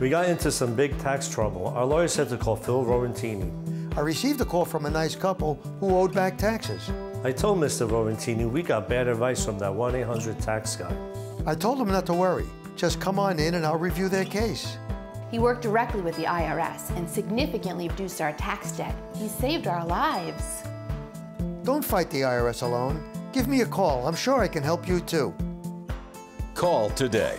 We got into some big tax trouble. Our lawyer said to call Phil Roventini. I received a call from a nice couple who owed back taxes. I told Mr. Roventini we got bad advice from that 1-800-TAX guy. I told him not to worry. Just come on in and I'll review their case. He worked directly with the IRS and significantly reduced our tax debt. He saved our lives. Don't fight the IRS alone. Give me a call. I'm sure I can help you too. Call today.